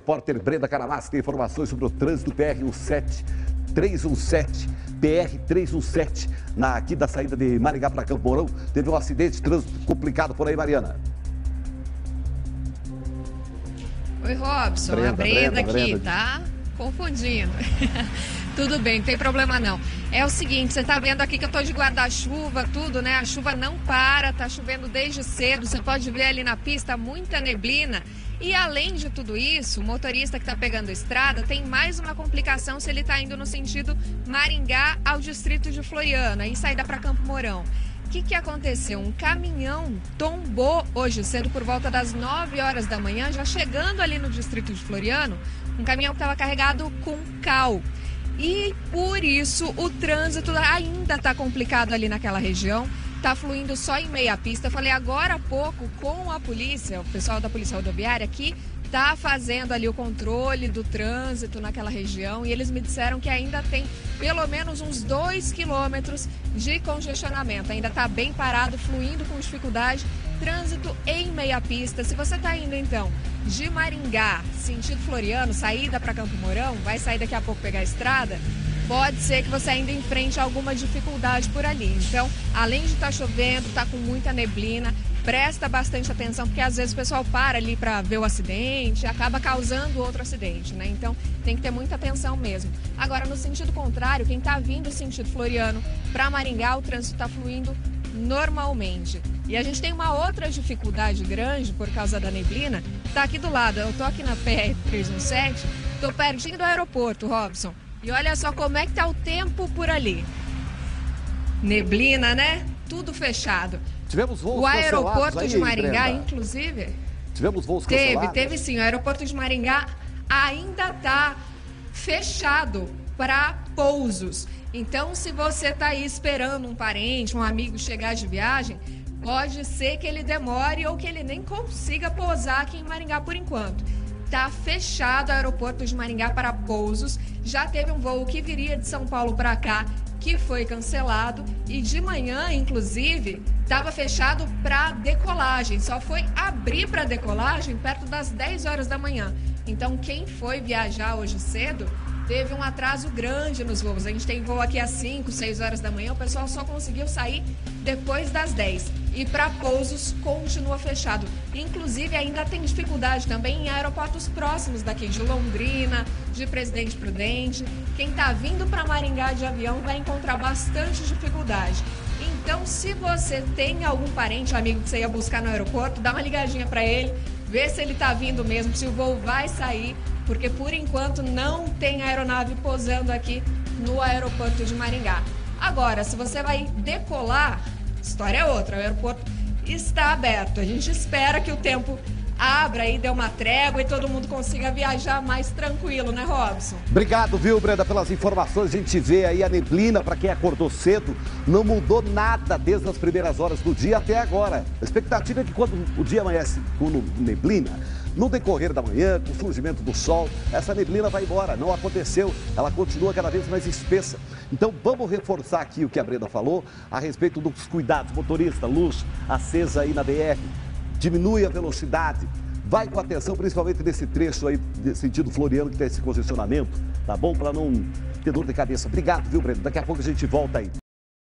Repórter Brenda Caramás tem informações sobre o trânsito PR-17 317, PR-317, na, aqui da saída de Maringá para Campo Mourão. Teve um acidente de trânsito complicado por aí, Mariana. Oi, Robson. Brenda, a Brenda, Brenda aqui, Brenda. tá? Confundindo. tudo bem, não tem problema não. É o seguinte, você tá vendo aqui que eu tô de guarda-chuva, tudo, né? A chuva não para, tá chovendo desde cedo. Você pode ver ali na pista muita neblina. E além de tudo isso, o motorista que está pegando estrada tem mais uma complicação se ele está indo no sentido Maringá ao distrito de Floriana e saída para Campo Mourão. O que, que aconteceu? Um caminhão tombou hoje cedo por volta das 9 horas da manhã, já chegando ali no distrito de Floriano, um caminhão que estava carregado com cal. E por isso o trânsito ainda está complicado ali naquela região está fluindo só em meia pista. Falei agora há pouco com a polícia, o pessoal da Polícia Rodoviária que está fazendo ali o controle do trânsito naquela região e eles me disseram que ainda tem pelo menos uns dois quilômetros de congestionamento. Ainda está bem parado, fluindo com dificuldade. Trânsito em meia pista. Se você está indo então de Maringá, sentido Floriano, saída para Campo Mourão, vai sair daqui a pouco pegar a estrada pode ser que você ainda enfrente alguma dificuldade por ali. Então, além de estar tá chovendo, está com muita neblina, presta bastante atenção, porque às vezes o pessoal para ali para ver o acidente, acaba causando outro acidente, né? Então tem que ter muita atenção mesmo. Agora, no sentido contrário, quem está vindo sentido Floriano para Maringá, o trânsito está fluindo normalmente. E a gente tem uma outra dificuldade grande por causa da neblina, está aqui do lado. Eu tô aqui na PR 317, tô pertinho do aeroporto, Robson. E olha só como é que tá o tempo por ali. Neblina, né? Tudo fechado. Tivemos voos O aeroporto de Maringá, inclusive. Tivemos voos teve, cancelados? Teve, teve sim. O aeroporto de Maringá ainda tá fechado para pousos. Então, se você está aí esperando um parente, um amigo chegar de viagem, pode ser que ele demore ou que ele nem consiga pousar aqui em Maringá por enquanto está fechado o aeroporto de Maringá para pousos. Já teve um voo que viria de São Paulo para cá que foi cancelado e de manhã, inclusive, estava fechado para decolagem. Só foi abrir para decolagem perto das 10 horas da manhã. Então, quem foi viajar hoje cedo teve um atraso grande nos voos. A gente tem voo aqui às 5, 6 horas da manhã, o pessoal só conseguiu sair depois das 10. E para pousos continua fechado. Inclusive, ainda tem dificuldade também em aeroportos próximos daqui, de Londrina, de Presidente Prudente. Quem está vindo para Maringá de avião vai encontrar bastante dificuldade. Então, se você tem algum parente, amigo que você ia buscar no aeroporto, dá uma ligadinha para ele, vê se ele está vindo mesmo, se o voo vai sair porque por enquanto não tem aeronave pousando aqui no aeroporto de Maringá. Agora, se você vai decolar, história é outra, o aeroporto está aberto. A gente espera que o tempo abra e dê uma trégua e todo mundo consiga viajar mais tranquilo, né, Robson? Obrigado, viu, Brenda, pelas informações. A gente vê aí a neblina, para quem acordou cedo, não mudou nada desde as primeiras horas do dia até agora. A expectativa é que quando o dia amanhece com neblina, no decorrer da manhã, com o surgimento do sol, essa neblina vai embora. Não aconteceu, ela continua cada vez mais espessa. Então vamos reforçar aqui o que a Brenda falou a respeito dos cuidados. Motorista, luz acesa aí na BR, diminui a velocidade. Vai com atenção, principalmente nesse trecho aí, sentido Floriano, que tem esse congestionamento, tá bom? Para não ter dor de cabeça. Obrigado, viu, Brenda? Daqui a pouco a gente volta aí.